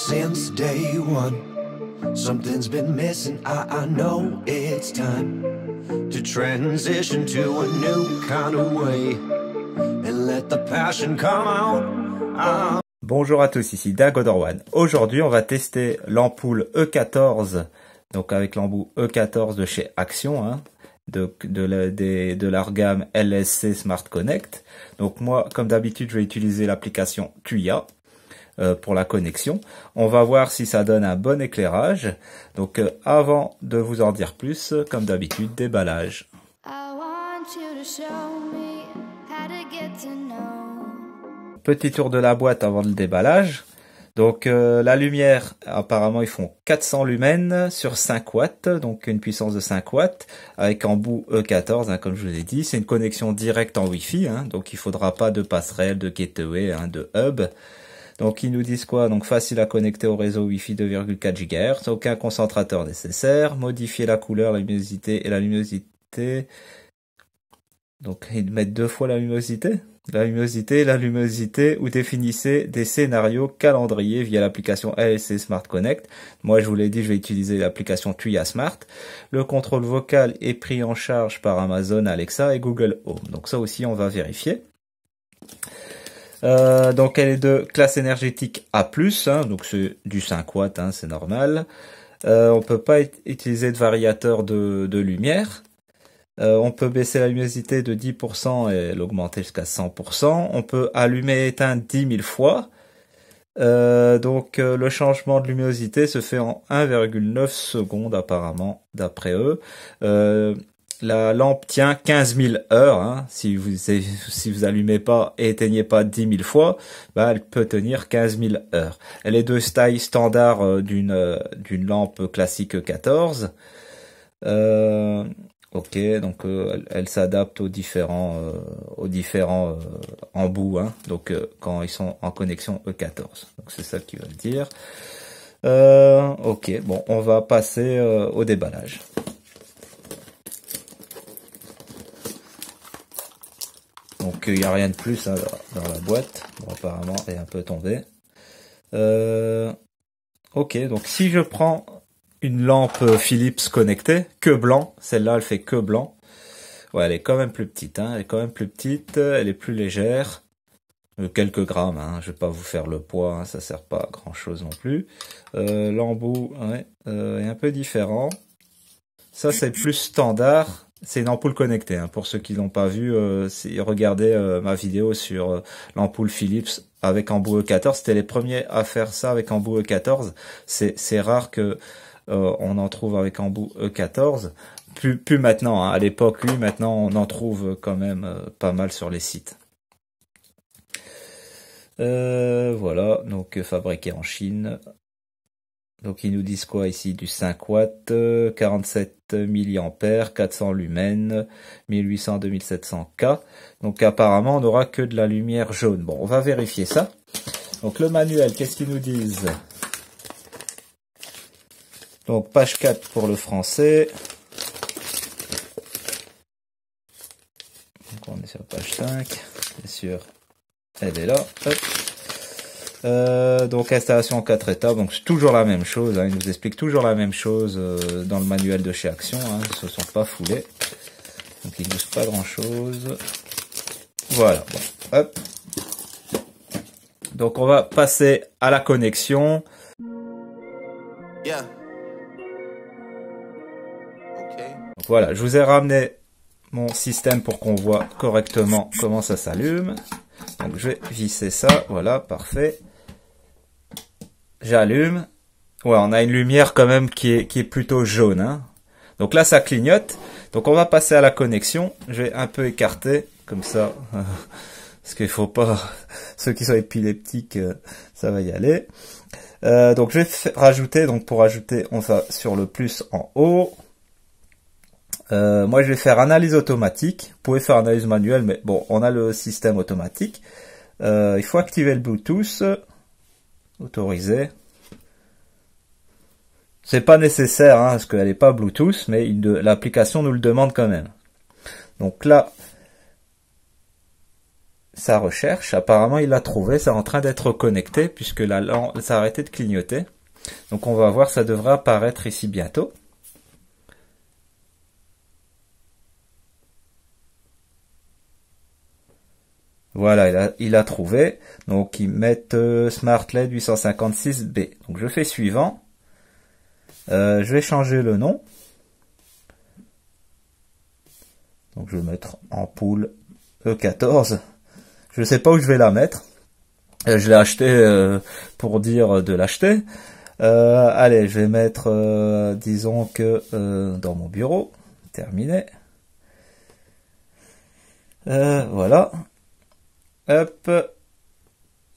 since day one. Something's been missing, I, know it's time to transition to a new kind of way and let the passion come out. Bonjour à tous, ici Dagodorwan. Aujourd'hui, on va tester l'ampoule E14, donc avec l'embout E14 de chez Action, hein, de, de, la, gamme LSC Smart Connect. Donc moi, comme d'habitude, je vais utiliser l'application Tuya pour la connexion. On va voir si ça donne un bon éclairage. Donc euh, avant de vous en dire plus, comme d'habitude, déballage. Petit tour de la boîte avant le déballage. Donc euh, la lumière, apparemment ils font 400 lumens sur 5 watts, donc une puissance de 5 watts, avec en bout E14, hein, comme je vous ai dit. C'est une connexion directe en Wi-Fi, hein, donc il faudra pas de passerelle, de gateway, hein, de hub. Donc ils nous disent quoi? Donc facile à connecter au réseau Wi-Fi 2,4 GHz, aucun concentrateur nécessaire, modifier la couleur, la luminosité et la luminosité. Donc ils mettent deux fois la luminosité la luminosité, la luminosité, ou définissez des scénarios calendrier via l'application ALC Smart Connect. Moi, je vous l'ai dit, je vais utiliser l'application Tuya Smart. Le contrôle vocal est pris en charge par Amazon Alexa et Google Home. Donc ça aussi, on va vérifier. Euh, donc elle est de classe énergétique A+, hein, donc c'est du 5 watts, hein, c'est normal. Euh, on peut pas utiliser de variateur de, de lumière. Euh, on peut baisser la luminosité de 10% et l'augmenter jusqu'à 100%. On peut allumer et éteindre 10 000 fois. Euh, donc euh, le changement de luminosité se fait en 1,9 secondes apparemment d'après eux. La lampe tient 15 000 heures. Hein. Si vous si vous allumez pas et éteignez pas 10 000 fois, bah, elle peut tenir 15 000 heures. Elle est de taille standard d'une d'une lampe classique 14. Euh, Ok, donc euh, elle, s'adapte aux différents euh, aux différents euh, embouts, hein, donc quand ils sont en connexion E14. Donc c'est ça qu'ils veulent dire. ok, bon, on va passer au déballage. Donc il n'y a rien de plus hein, dans la boîte. Bon, apparemment, elle est un peu tombée. ok, donc si je prends une lampe Philips connectée, que blanc. Celle-là, elle fait que blanc. Ouais, elle est quand même plus petite. Hein. Elle est quand même plus petite. Elle est plus légère. Euh, quelques grammes. Hein. Je vais pas vous faire le poids. Hein. Ça sert pas à grand chose non plus. Euh, L'embout ouais, euh, est un peu différent. Ça, c'est plus standard. C'est une ampoule connectée. Hein. Pour ceux qui l'ont pas vu, euh, regardez euh, ma vidéo sur euh, l'ampoule Philips avec embout E14. C'était les premiers à faire ça avec embout E14. C'est rare que euh, on en trouve avec embout E14. Plus, maintenant, hein. à l'époque, lui, maintenant, on en trouve quand même pas mal sur les sites. Voilà, donc fabriqué en Chine. Donc ils nous disent quoi ici? Du 5 watts, 47 mAh, 400 lumens, 1800-2700K. Donc apparemment on n'aura que de la lumière jaune. Bon, on va vérifier ça. Donc le manuel, qu'est-ce qu'ils nous disent? Donc page 4 pour le français. Donc on est sur page 5. Bien sûr, elle est là. Euh, donc installation en 4 étapes, donc c'est toujours la même chose, hein. il nous explique toujours la même chose euh, dans le manuel de chez Action, hein. ils se sont pas foulés, donc ils ne pas grand chose. Voilà, bon, hop. Donc on va passer à la connexion. Yeah. Voilà, je vous ai ramené mon système pour qu'on voit correctement comment ça s'allume. Donc je vais visser ça, voilà, parfait. J'allume. Ouais, on a une lumière quand même qui est, qui est plutôt jaune. Hein. Donc là, ça clignote. Donc on va passer à la connexion. Je vais un peu écarter, comme ça. parce qu'il faut pas... Ceux qui sont épileptiques, euh, ça va y aller. Euh, donc je vais rajouter, donc pour ajouter, on va sur le plus en haut. Euh, moi, je vais faire analyse automatique. Vous pouvez faire analyse manuelle, mais bon, on a le système automatique. Il faut activer le Bluetooth. Autoriser. C'est pas nécessaire, hein, parce qu'elle n'est pas Bluetooth, mais l'application nous le demande quand même. Donc là, sa recherche. Apparemment, il l'a trouvé. C'est en train d'être connecté puisque la lampe, ça a arrêté de clignoter. Donc on va voir, ça devrait apparaître ici bientôt. Voilà, il a, trouvé. Donc ils mettent euh, Smart LED 856B. Donc je fais suivant. Euh, je vais changer le nom. Donc je vais mettre ampoule E14. Je ne sais pas où je vais la mettre. Euh, je l'ai acheté pour dire de l'acheter. allez, je vais mettre, disons que dans mon bureau. Terminé. voilà. Hop.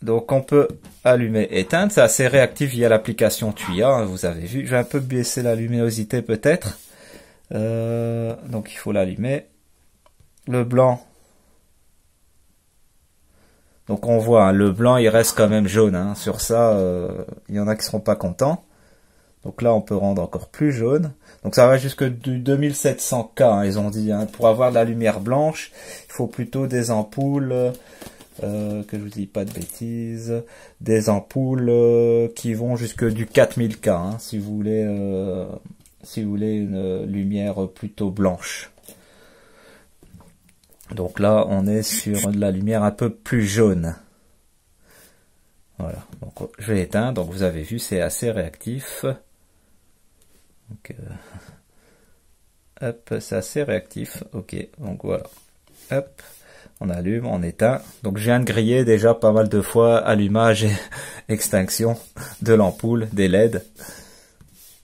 Donc on peut allumer, éteindre. C'est assez réactif via l'application Tuya, hein, vous avez vu. Je vais un peu baisser la luminosité peut-être. Euh, donc il faut l'allumer. Le blanc. Donc on voit, hein, le blanc il reste quand même jaune. Hein. Sur ça, euh, il y en a qui seront pas contents. Donc là on peut rendre encore plus jaune. Donc ça va jusque du 2700K, ils ont dit. Pour avoir de la lumière blanche, il faut plutôt des ampoules euh, que je vous dis pas de bêtises, des ampoules euh, qui vont jusque du 4000K, hein, si vous voulez, euh, si vous voulez une lumière plutôt blanche. Donc là, on est sur de la lumière un peu plus jaune. Voilà. Donc je vais éteindre. Donc vous avez vu, c'est assez réactif. Hop, c'est assez réactif. Ok. Donc voilà. Hop on allume, on éteint. Donc je viens de griller déjà pas mal de fois allumage et extinction de l'ampoule, des LED.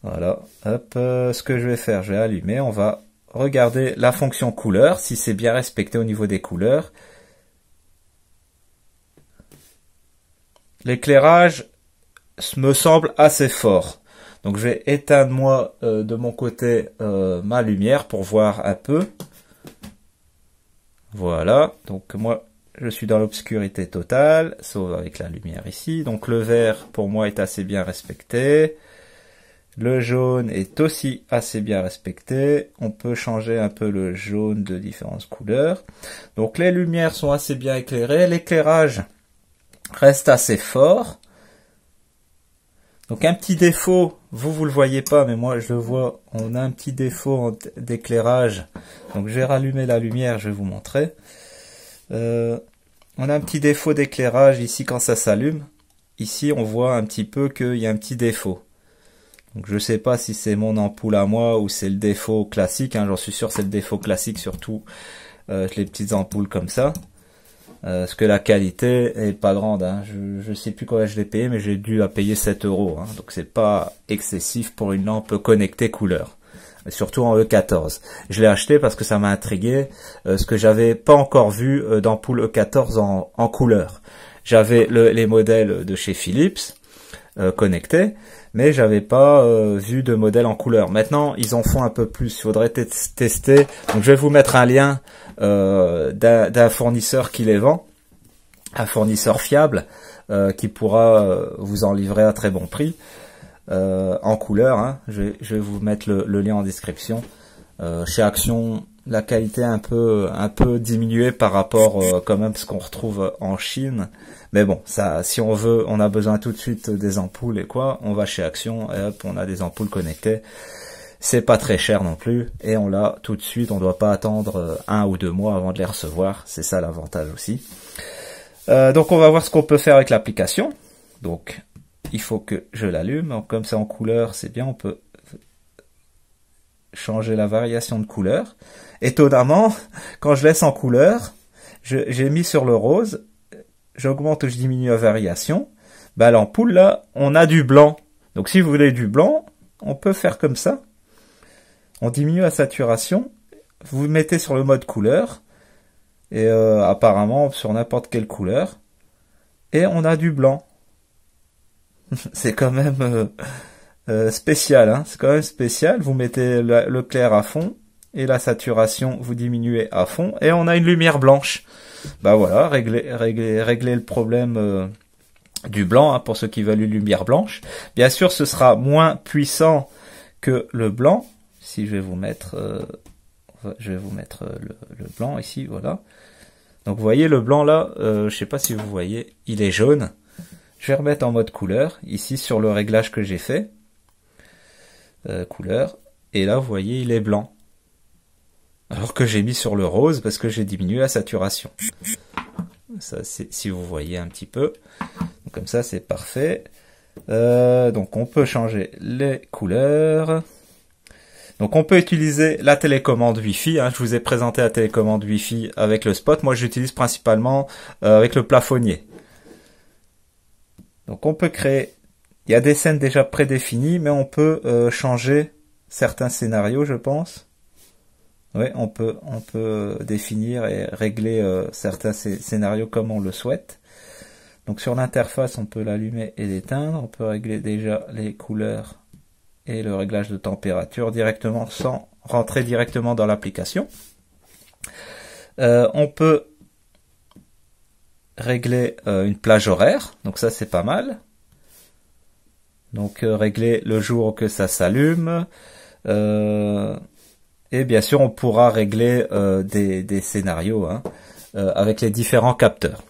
Voilà, hop, euh, ce que je vais faire, je vais allumer, on va regarder la fonction couleur, si c'est bien respecté au niveau des couleurs. L'éclairage me semble assez fort. Donc je vais éteindre moi euh, de mon côté euh, ma lumière pour voir un peu. Voilà, donc moi je suis dans l'obscurité totale, sauf avec la lumière ici. Donc le vert pour moi est assez bien respecté. Le jaune est aussi assez bien respecté. On peut changer un peu le jaune de différentes couleurs. Donc les lumières sont assez bien éclairées. L'éclairage reste assez fort. Donc un petit défaut, vous vous le voyez pas, mais moi je le vois, on a un petit défaut d'éclairage. Donc je vais rallumer la lumière, je vais vous montrer. Euh, on a un petit défaut d'éclairage ici quand ça s'allume. Ici on voit un petit peu qu'il y a un petit défaut. Donc je sais pas si c'est mon ampoule à moi ou c'est le défaut classique, hein. j'en suis sûr c'est le défaut classique surtout euh, les petites ampoules comme ça. Euh, parce que la qualité est pas grande. Hein. Je, je sais plus quoi je l'ai payé, mais j'ai dû à payer 7 euros. Hein. Donc c'est pas excessif pour une lampe connectée couleur. Surtout en E14. Je l'ai acheté parce que ça m'a intrigué, euh, ce que j'avais pas encore vu euh, d'ampoule E14 en, couleur. J'avais les modèles de chez Philips connectés, mais j'avais pas vu de modèle en couleur. Maintenant, ils en font un peu plus. Il faudrait tester. Donc, je vais vous mettre un lien euh, d'un fournisseur qui les vend, un fournisseur fiable euh, qui pourra euh, vous en livrer à très bon prix en couleur. Hein. Je, vais, vous mettre le, lien en description. chez Action, la qualité un peu un peu diminuée par rapport quand même ce qu'on retrouve en Chine. Mais bon, ça, si on veut, on a besoin tout de suite des ampoules et quoi, on va chez Action et hop, on a des ampoules connectées. C'est pas très cher non plus et on l'a tout de suite. On doit pas attendre euh, un ou deux mois avant de les recevoir. C'est ça l'avantage aussi. Euh, donc on va voir ce qu'on peut faire avec l'application. Donc il faut que je l'allume. Comme c'est en couleur, c'est bien. On peut changer la variation de couleur. Étonnamment, quand je laisse en couleur, j'ai mis sur le rose, j'augmente ou je diminue la variation. Bah l'ampoule là, on a du blanc. Donc si vous voulez du blanc, on peut faire comme ça. On diminue la saturation, vous mettez sur le mode couleur, et euh, apparemment sur n'importe quelle couleur, et on a du blanc. c'est quand même euh, euh, spécial, hein c'est quand même spécial. Vous mettez le, clair à fond, et la saturation, vous diminuez à fond, et on a une lumière blanche. Bah voilà, régler, le problème du blanc, hein, pour ceux qui veulent une lumière blanche. Bien sûr, ce sera moins puissant que le blanc, si je vais vous mettre, euh, je vais vous mettre le, blanc ici, voilà. Donc vous voyez le blanc là, euh, je sais pas si vous voyez, il est jaune. Je vais remettre en mode couleur, ici sur le réglage que j'ai fait. Euh, couleur. Et là, vous voyez, il est blanc. Alors que j'ai mis sur le rose parce que j'ai diminué la saturation. Ça, c'est si vous voyez un petit peu. comme ça, c'est parfait. Euh, donc on peut changer les couleurs. Donc on peut utiliser la télécommande Wi-Fi. Hein. Je vous ai présenté la télécommande Wi-Fi avec le spot. Moi j'utilise principalement euh, avec le plafonnier. Donc on peut créer. Il y a des scènes déjà prédéfinies, mais on peut euh, changer certains scénarios, je pense. Oui, on peut peut définir et régler certains scénarios comme on le souhaite. Donc sur l'interface, on peut l'allumer et l'éteindre. On peut régler déjà les couleurs et le réglage de température directement sans rentrer directement dans l'application. Euh, on peut régler euh, une plage horaire, donc ça c'est pas mal. Donc euh, régler le jour que ça s'allume. et bien sûr on pourra régler des, scénarios hein, avec les différents capteurs.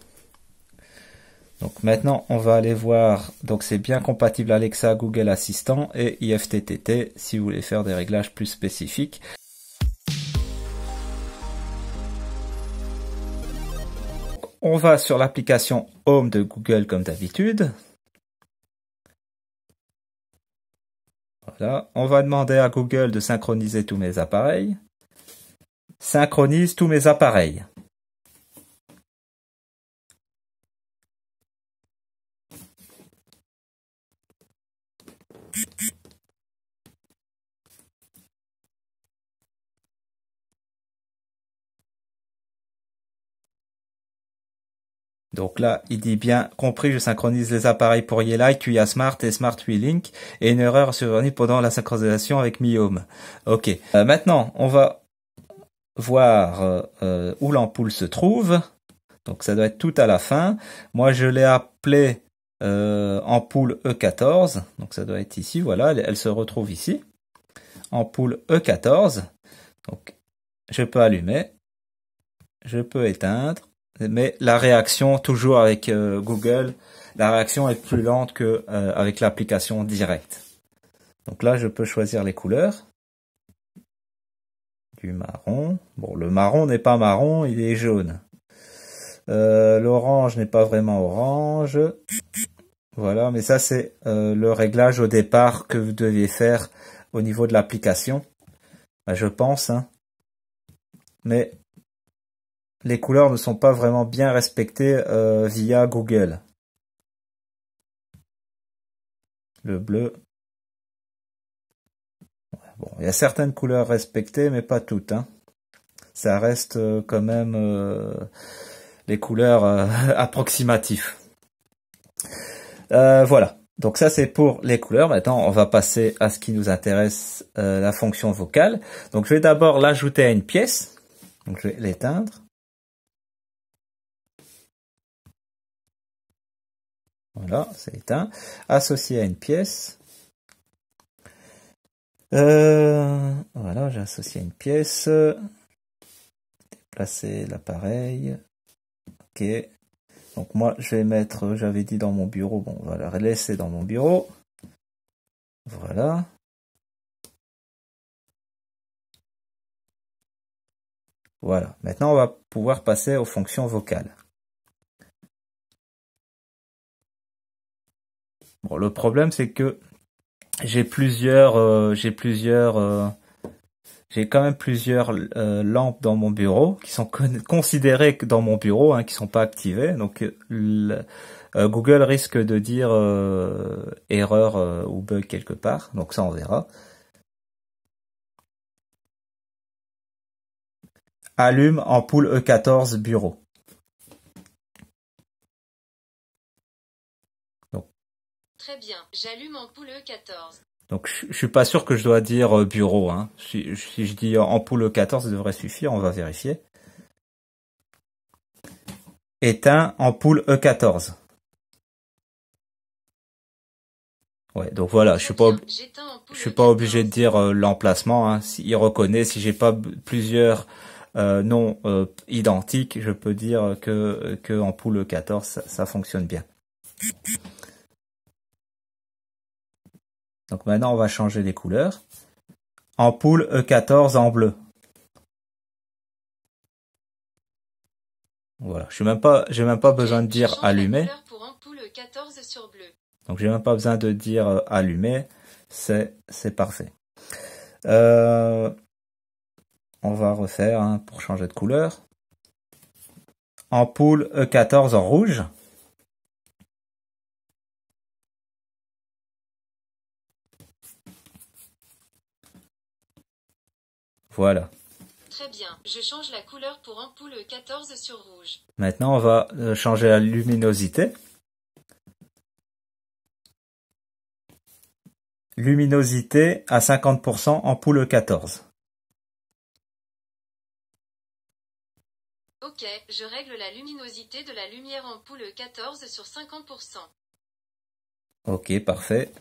Donc maintenant, on va aller voir, donc c'est bien compatible Alexa, Google Assistant et IFTTT si vous voulez faire des réglages plus spécifiques. On va sur l'application Home de Google comme d'habitude. Voilà, on va demander à Google de synchroniser tous mes appareils. Synchronise tous mes appareils. Donc là, il dit bien compris, je synchronise les appareils pour Yeelight, Tuya Smart et Smart Link et une erreur survenue pendant la synchronisation avec Mi Home. Ok. Euh, maintenant, on va voir euh, euh, où l'ampoule se trouve. Donc ça doit être tout à la fin. Moi, je l'ai appelé ampoule E14. Donc ça doit être ici. Voilà, elle se retrouve ici. Ampoule E14. Donc je peux allumer. Je peux éteindre mais la réaction, toujours avec euh, Google, la réaction est plus lente que euh, avec l'application directe. Donc là, je peux choisir les couleurs. Du marron. Bon, le marron n'est pas marron, il est jaune. Euh, l'orange n'est pas vraiment orange. Voilà, mais ça c'est le réglage au départ que vous deviez faire au niveau de l'application. Ben, je pense. Hein. Mais les couleurs ne sont pas vraiment bien respectées euh, via Google. Le bleu. Bon, il y a certaines couleurs respectées, mais pas toutes. Hein. Ça reste euh, quand même euh, les couleurs approximatives. voilà. Donc ça c'est pour les couleurs. Maintenant on va passer à ce qui nous intéresse, la fonction vocale. Donc je vais d'abord l'ajouter à une pièce. Donc je vais l'éteindre. Voilà, c'est éteint. Associé à une pièce. Euh, voilà, j'ai associé à une pièce. Déplacer l'appareil. Ok. Donc moi, je vais mettre, j'avais dit dans mon bureau, bon, on va la laisser dans mon bureau. Voilà. Voilà. Maintenant, on va pouvoir passer aux fonctions vocales. Bon, le problème c'est que j'ai plusieurs, euh, j'ai plusieurs, euh, j'ai quand même plusieurs euh, lampes dans mon bureau qui sont considérées dans mon bureau, hein, qui sont pas activées. Donc Google risque de dire erreur ou bug quelque part. Donc ça on verra. Allume ampoule E14 bureau. Très bien, j'allume ampoule E14. Donc je, suis pas sûr que je dois dire euh, bureau. Hein. Si, je dis ampoule E14, ça devrait suffire, on va vérifier. Éteint ampoule E14. Ouais, donc voilà, je suis pas, je suis pas obligé de dire euh, l'emplacement. Hein. S'il reconnaît, si j'ai pas plusieurs euh, euh, identiques, je peux dire que, que ampoule 14, ça, ça fonctionne bien. Donc maintenant, on va changer les couleurs. Ampoule E14 en bleu. Voilà, je même pas, j'ai même pas besoin de dire allumer. Donc j'ai même pas besoin de dire euh, allumer, c'est c'est parfait. Euh, on va refaire hein, pour changer de couleur. Ampoule E14 en rouge. Voilà. Très bien, je change la couleur pour ampoule 14 sur rouge. Maintenant, on va euh, changer la luminosité. Luminosité à 50% ampoule 14. Ok, je règle la luminosité de la lumière ampoule 14 sur 50%. Ok, parfait.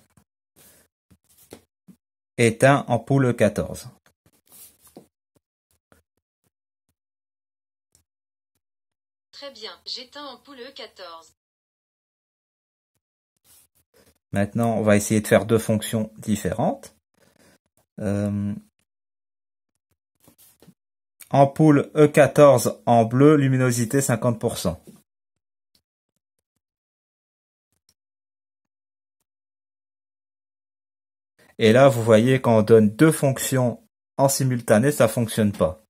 Éteint ampoule 14. Très bien, j'éteins ampoule 14. Maintenant, on va essayer de faire deux fonctions différentes. Euh, ampoule E14 en bleu, luminosité 50%. Et là, vous voyez, quand on donne deux fonctions en simultané, ça fonctionne pas.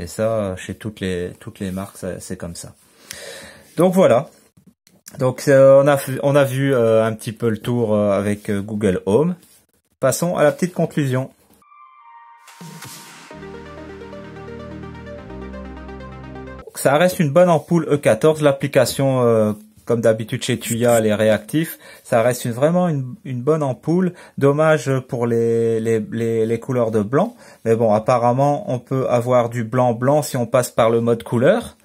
Et ça, chez toutes les toutes les marques, c'est comme ça. Donc voilà. Donc euh, on a on a vu euh, un petit peu le tour euh, avec Google Home. Passons à la petite conclusion. Ça reste une bonne ampoule E14. L'application comme d'habitude chez Tuya, les réactifs, ça reste vraiment une, bonne ampoule. Dommage pour les, couleurs de blanc. Mais bon, apparemment, on peut avoir du blanc blanc si on passe par le mode couleur.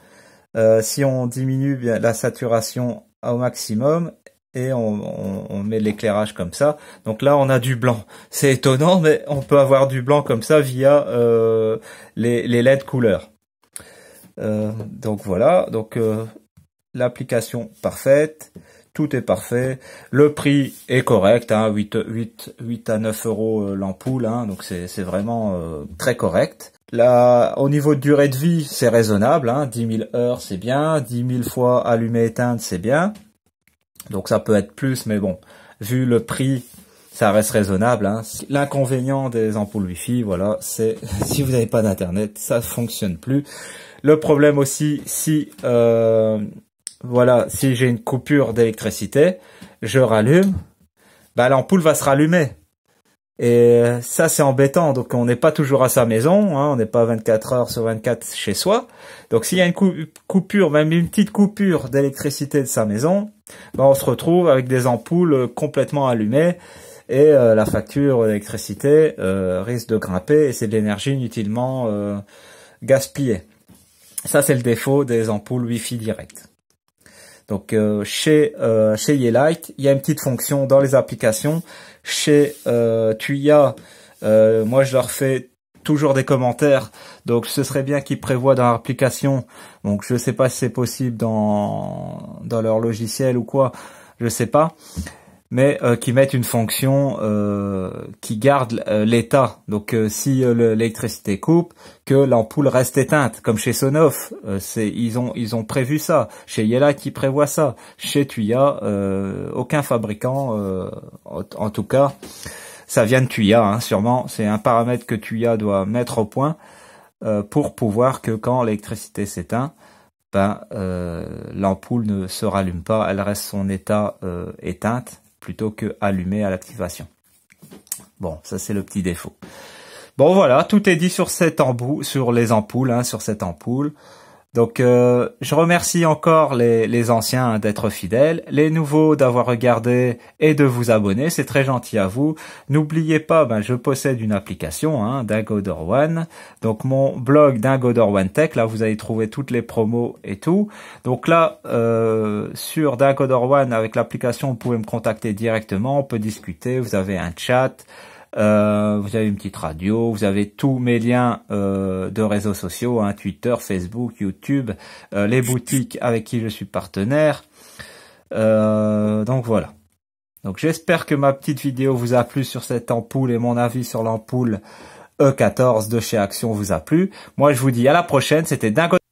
Euh, si on diminue bien la saturation au maximum et on, met l'éclairage comme ça. Donc là, on a du blanc. C'est étonnant, mais on peut avoir du blanc comme ça via euh, les, les LED couleurs. Euh, donc voilà. Donc l'application parfaite, tout est parfait, le prix est correct, hein, 8, 8, 8 à 9 euros euh, l'ampoule, hein, donc c'est vraiment euh, très correct. Là, au niveau de durée de vie, c'est raisonnable, hein, 10 000 heures c'est bien, 10 000 fois allumé éteinte c'est bien, donc ça peut être plus, mais bon, vu le prix, ça reste raisonnable. Hein. L'inconvénient des ampoules Wi-Fi, voilà, c'est si vous n'avez pas d'internet, ça fonctionne plus. Le problème aussi, si euh, voilà, si j'ai une coupure d'électricité, je rallume, bah l'ampoule va se rallumer. Et ça c'est embêtant, donc on n'est pas toujours à sa maison, hein, on n'est pas 24 heures sur 24 chez soi. Donc s'il y a une coupure, même une petite coupure d'électricité de sa maison, bah, on se retrouve avec des ampoules complètement allumées et euh, la facture d'électricité euh, risque de grimper et c'est de l'énergie inutilement euh, gaspillée. Ça c'est le défaut des ampoules Wi-Fi direct. Donc euh, chez euh, chez Yelight, il y a une petite fonction dans les applications. Chez euh, Tuya, euh, moi je leur fais toujours des commentaires. Donc ce serait bien qu'ils prévoient dans l'application. Donc je sais pas si c'est possible dans dans leur logiciel ou quoi, je sais pas mais euh, qui mettent une fonction euh, qui garde euh, l'état. Donc si l'électricité coupe, que l'ampoule reste éteinte, comme chez Sonoff. c'est ils ont ils ont prévu ça. Chez Yela qui prévoit ça. Chez Tuya, aucun fabricant, en, tout cas, ça vient de Tuya, hein, sûrement. C'est un paramètre que Tuya doit mettre au point pour pouvoir que quand l'électricité s'éteint, ben, l'ampoule ne se rallume pas, elle reste son état éteinte plutôt que allumé à l'activation. Bon, ça c'est le petit défaut. Bon voilà, tout est dit sur cette sur les ampoules, hein, sur cette ampoule. Donc euh, je remercie encore les, anciens d'être fidèles, les nouveaux d'avoir regardé et de vous abonner, c'est très gentil à vous. N'oubliez pas, ben, je possède une application hein, d'Agodor One, donc mon blog d'Agodor One Tech, là vous allez trouver toutes les promos et tout. Donc là, euh, sur Dagodor One, avec l'application, vous pouvez me contacter directement, on peut discuter, vous avez un chat. Euh, vous avez une petite radio, vous avez tous mes liens euh, de réseaux sociaux, hein, Twitter, Facebook, YouTube, euh, les boutiques avec qui je suis partenaire. donc voilà. Donc j'espère que ma petite vidéo vous a plu sur cette ampoule et mon avis sur l'ampoule E14 de chez Action vous a plu. Moi je vous dis à la prochaine, c'était d'un côté